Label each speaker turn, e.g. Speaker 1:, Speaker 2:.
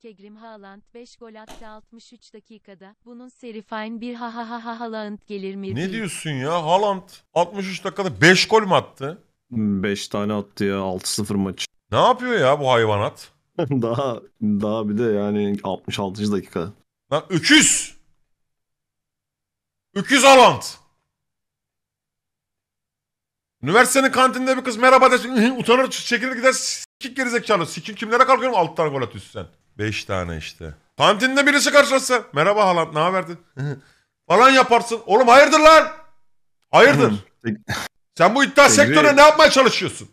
Speaker 1: Kegrim Haaland 5 gol attı 63 dakikada. Bunun Serifine bir ha ha ha ha Haaland gelir mi?
Speaker 2: Ne
Speaker 1: değil.
Speaker 2: diyorsun ya? Haaland 63 dakikada 5 gol mü attı?
Speaker 3: 5 tane attı ya 6-0 maç.
Speaker 2: Ne yapıyor ya bu hayvanat?
Speaker 3: daha daha bir de yani 66. dakika.
Speaker 2: Lan öküz! Öküz Haaland! Üniversitenin kantinde bir kız merhaba desin utanır çekilir gider sikik gerizekalı. Sikim kimlere kalkıyorum 6 tane gol atıyorsun sen. 5 tane işte. Kantinde birisi karşılaşsa merhaba Haaland ne haberdi? falan yaparsın. Oğlum hayırdır lan? Hayırdır? Sen bu iddia sektörüne ne yapmaya çalışıyorsun?